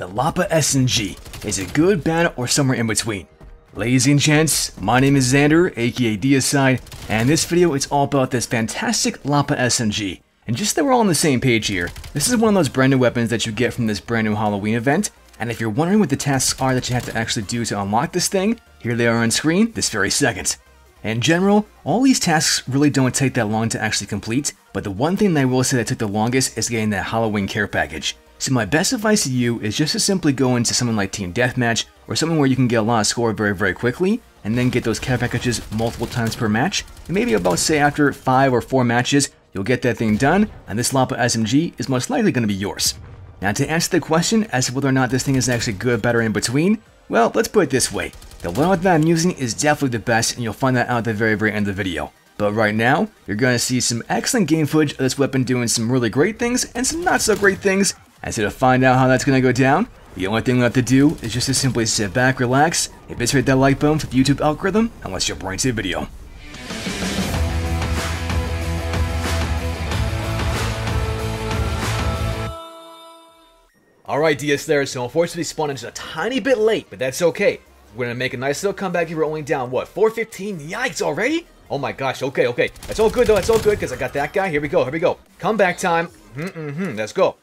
the Lapa SMG. Is it good, bad, or somewhere in between? Ladies and gents, my name is Xander, aka Diaside, and this video it's all about this fantastic Lapa SMG. And just that we're all on the same page here, this is one of those brand new weapons that you get from this brand new Halloween event, and if you're wondering what the tasks are that you have to actually do to unlock this thing, here they are on screen this very second. In general, all these tasks really don't take that long to actually complete, but the one thing that I will say that took the longest is getting that Halloween care package. So my best advice to you is just to simply go into something like Team Deathmatch or something where you can get a lot of score very very quickly and then get those care packages multiple times per match. And maybe about say after 5 or 4 matches, you'll get that thing done and this Lapa SMG is most likely going to be yours. Now to answer the question as to whether or not this thing is actually good, better, in between, well, let's put it this way. The loadout that I'm using is definitely the best, and you'll find that out at the very, very end of the video. But right now, you're going to see some excellent game footage of this weapon doing some really great things and some not so great things. And so to find out how that's going to go down, the only thing left to do is just to simply sit back, relax, and eviscerate that like button for the YouTube algorithm, and let's jump right into the video. Alright, DS there, so unfortunately spawned just a tiny bit late, but that's okay. We're gonna make a nice little comeback here. We're only down, what, 415? Yikes, already? Oh my gosh, okay, okay. That's all good though, that's all good, because I got that guy. Here we go, here we go. Comeback time. Mm-hmm, let's go.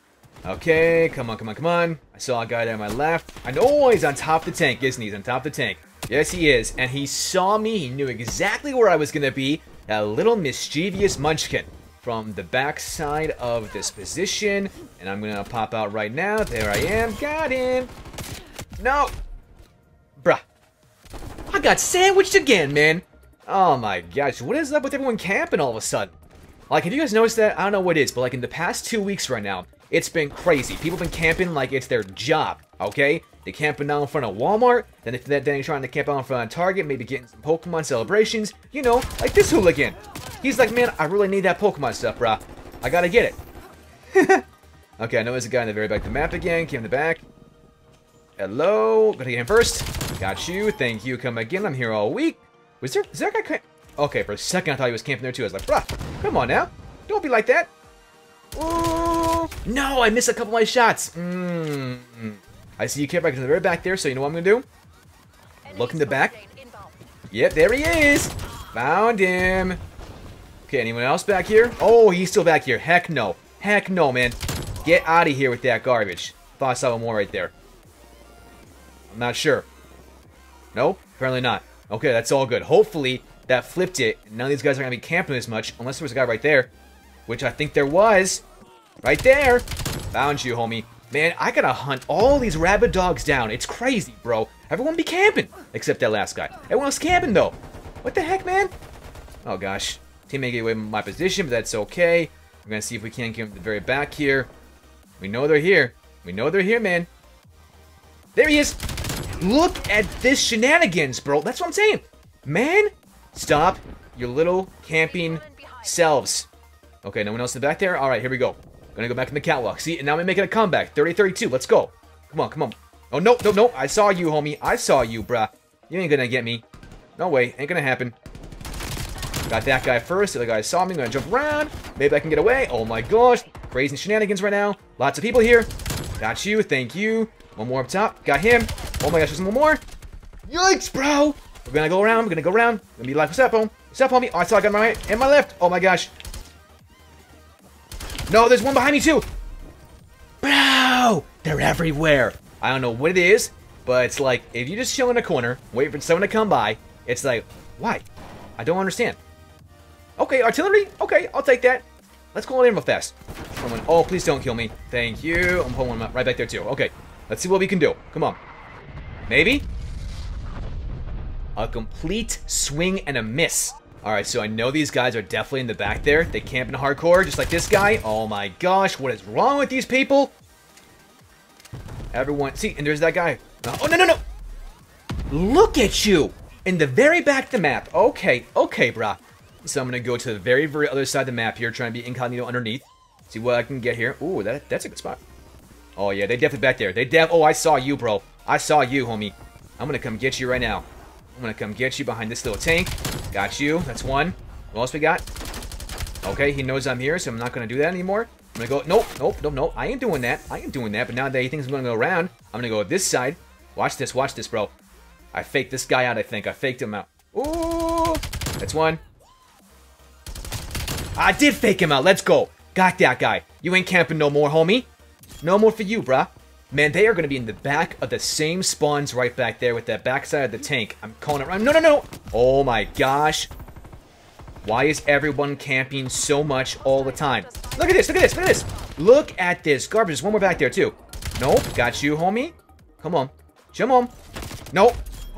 Okay, come on, come on, come on. I saw a guy there on my left. I know he's on top of the tank, isn't he? He's on top of the tank. Yes, he is. And he saw me. He knew exactly where I was gonna be. A little mischievous munchkin from the back side of this position. And I'm gonna pop out right now. There I am. Got him. No. Bruh. I got sandwiched again, man. Oh my gosh. What is up with everyone camping all of a sudden? Like, have you guys noticed that? I don't know what it is, but like in the past two weeks right now, it's been crazy. People been camping like it's their job, okay? They're camping out in front of Walmart, then if then they're trying to camp out in front of Target, maybe getting some Pokemon celebrations, you know, like this hooligan. He's like, man, I really need that Pokemon stuff, brah. I gotta get it. okay, I know there's a guy in the very back of the map again. Came in the back. Hello. Gonna get him first. Got you. Thank you. Come again. I'm here all week. Was there, is that guy Okay, for a second I thought he was camping there too. I was like, bruh, come on now. Don't be like that. Ooh. No, I missed a couple of my shots. Mm. I see you camp back in the very back there, so you know what I'm gonna do? Look in the back. Yep, there he is. Found him. Okay, anyone else back here? Oh, he's still back here. Heck no. Heck no, man. Get out of here with that garbage. Thought I saw one more right there. I'm not sure. No? Apparently not. Okay, that's all good. Hopefully, that flipped it. None of these guys are going to be camping as much, unless there was a guy right there. Which I think there was. Right there. Found you, homie. Man, I gotta hunt all these rabid dogs down. It's crazy, bro. Everyone be camping. Except that last guy. Everyone else camping, though. What the heck, man? Oh, gosh. Teammate get away my position, but that's okay. We're gonna see if we can't get them the very back here. We know they're here. We know they're here, man. There he is. Look at this shenanigans, bro. That's what I'm saying. Man, stop your little camping selves. Okay, no one else in the back there? All right, here we go. Gonna go back in the catwalk. See, and now I'm making a comeback. 30-32, let's go. Come on, come on. Oh, no, no, no. I saw you, homie. I saw you, bruh. You ain't gonna get me. No way. Ain't gonna happen. Got that guy first. The other guy saw me. I'm gonna jump around. Maybe I can get away. Oh my gosh. Crazy shenanigans right now. Lots of people here. Got you. Thank you. One more up top. Got him. Oh my gosh, there's one more. Yikes, bro. We're gonna go around. We're gonna go around. Gonna be like, what's up, home? What's up, homie? Oh, I saw a guy on my right and my left. Oh my gosh. No, there's one behind me too. Bro, they're everywhere. I don't know what it is, but it's like if you just chill in a corner, wait for someone to come by, it's like, why? I don't understand. Okay, artillery. Okay, I'll take that. Let's go in real fast. Someone, oh, please don't kill me. Thank you. I'm pulling one right back there too. Okay, let's see what we can do. Come on. Maybe? A complete swing and a miss. Alright, so I know these guys are definitely in the back there. They camp in hardcore, just like this guy. Oh my gosh, what is wrong with these people? Everyone, see, and there's that guy. Oh, no, no, no! Look at you! In the very back of the map. Okay, okay, brah. So I'm gonna go to the very, very other side of the map here, trying to be incognito underneath. See what I can get here. Ooh, that, that's a good spot. Oh, yeah, they definitely back there. They def- Oh, I saw you, bro. I saw you, homie. I'm gonna come get you right now. I'm gonna come get you behind this little tank. Got you. That's one. What else we got? Okay, he knows I'm here, so I'm not gonna do that anymore. I'm gonna go, nope, nope, nope, nope. I ain't doing that. I ain't doing that. But now that he thinks I'm gonna go around, I'm gonna go this side. Watch this, watch this, bro. I faked this guy out, I think. I faked him out. Ooh! That's one. I did fake him out. Let's go. Got that guy. You ain't camping no more, homie. No more for you, bruh. Man, they are going to be in the back of the same spawns right back there with that backside of the tank. I'm calling it right. No, no, no. Oh my gosh. Why is everyone camping so much all the time? Look at this, look at this, look at this. Look at this. Garbage. There's one more back there, too. Nope. Got you, homie. Come on. Come on. Nope.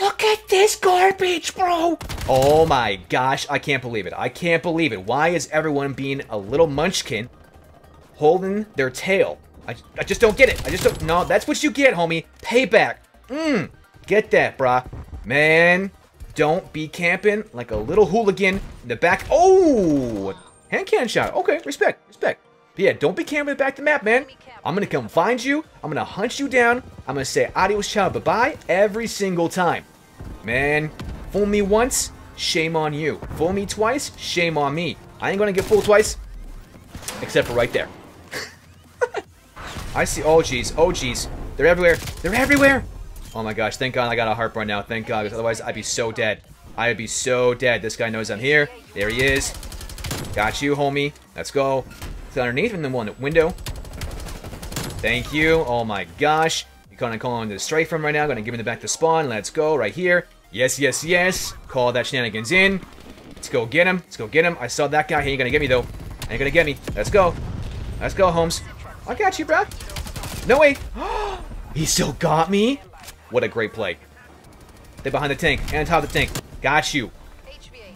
Look at this garbage, bro. Oh my gosh. I can't believe it. I can't believe it. Why is everyone being a little munchkin holding their tail? I, I just don't get it. I just don't. No, that's what you get, homie. Payback. Mmm. Get that, brah. Man, don't be camping like a little hooligan in the back. Oh! Hand can shot. Okay, respect, respect. But yeah, don't be camping back the map, man. I'm gonna come find you. I'm gonna hunt you down. I'm gonna say adios, ciao, bye-bye every single time. Man, fool me once, shame on you. Fool me twice, shame on me. I ain't gonna get fooled twice, except for right there. I see. Oh, jeez. Oh, jeez. They're everywhere. They're everywhere. Oh, my gosh. Thank God I got a heartburn now. Thank God. Because otherwise, I'd be so dead. I would be so dead. This guy knows I'm here. There he is. Got you, homie. Let's go. It's underneath in the one window. Thank you. Oh, my gosh. You're going to call on the strike from right now. Going to give him the back to spawn. Let's go. Right here. Yes, yes, yes. Call that shenanigans in. Let's go get him. Let's go get him. I saw that guy. He ain't going to get me, though. Ain't going to get me. Let's go. Let's go, Holmes. I got you, bruh. No way. he still got me? What a great play. They're behind the tank and top of the tank. Got you.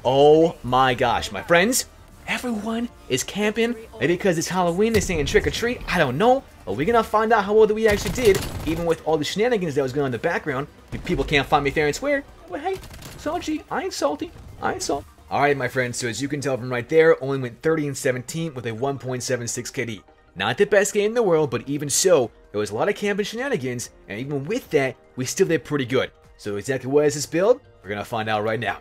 Oh my gosh, my friends. Everyone is camping. Maybe because it's Halloween, they're saying trick or treat. I don't know. But we're gonna find out how well that we actually did, even with all the shenanigans that was going on in the background. People can't find me fair and square. But hey, salty. I ain't salty. I ain't salty. Alright, my friends, so as you can tell from right there, only went 30 and 17 with a 1.76 KD. Not the best game in the world, but even so, there was a lot of camping shenanigans, and even with that, we still did pretty good. So exactly what is this build? We're gonna find out right now.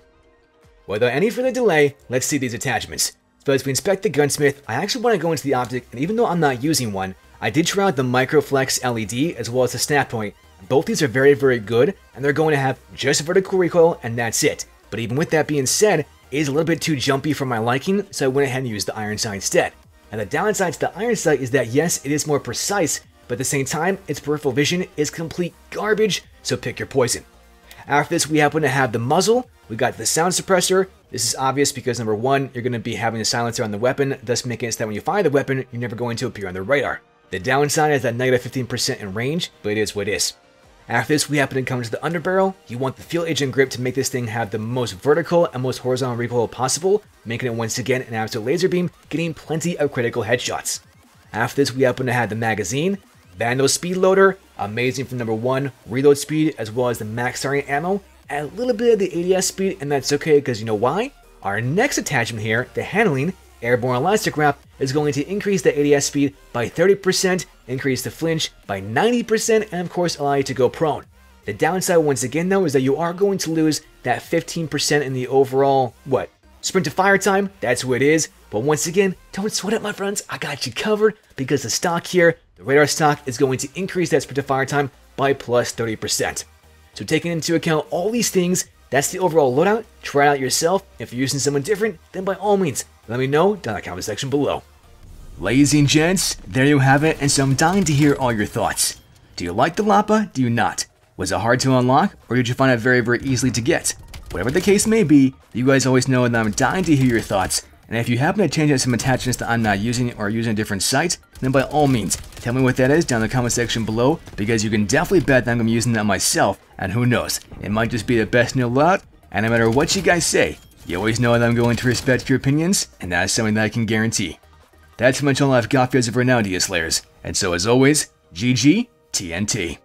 Without any further delay, let's see these attachments. So as we inspect the gunsmith, I actually want to go into the optic, and even though I'm not using one, I did try out the Microflex LED as well as the snap point. Both these are very, very good, and they're going to have just vertical recoil, and that's it. But even with that being said, it is a little bit too jumpy for my liking, so I went ahead and used the iron sight instead. And the downside to the iron sight is that yes, it is more precise, but at the same time, its peripheral vision is complete garbage, so pick your poison. After this, we happen to have the muzzle, we got the sound suppressor. This is obvious because number one, you're going to be having a silencer on the weapon, thus making it so that when you fire the weapon, you're never going to appear on the radar. The downside is that negative 15% in range, but it is what it is. After this, we happen to come to the underbarrel. You want the field agent grip to make this thing have the most vertical and most horizontal recoil possible, making it once again an absolute laser beam, getting plenty of critical headshots. After this, we happen to have the magazine, Vandal speed loader, amazing for number one, reload speed, as well as the max starting ammo, and a little bit of the ADS speed, and that's okay because you know why? Our next attachment here, the handling, airborne elastic wrap, is going to increase the ADS speed by 30%, increase the flinch by 90%, and of course allow you to go prone. The downside once again though is that you are going to lose that 15% in the overall, what, sprint to fire time, that's what it is. But once again, don't sweat it my friends, I got you covered because the stock here, the raider stock is going to increase that sprint to fire time by plus 30%. So taking into account all these things, that's the overall loadout. Try it out yourself. If you're using someone different, then by all means, let me know down in the comment section below. Ladies and gents, there you have it, and so I'm dying to hear all your thoughts. Do you like the Lapa? Do you not? Was it hard to unlock, or did you find it very, very easily to get? Whatever the case may be, you guys always know that I'm dying to hear your thoughts, and if you happen to change out some attachments that I'm not using or using a different site, then by all means, tell me what that is down in the comment section below, because you can definitely bet that I'm going to be using that myself, and who knows, it might just be the best new lot, and no matter what you guys say, you always know that I'm going to respect your opinions, and that is something that I can guarantee. That's much all I've got for you as of right now, Diaslayers, and so as always, GG TNT.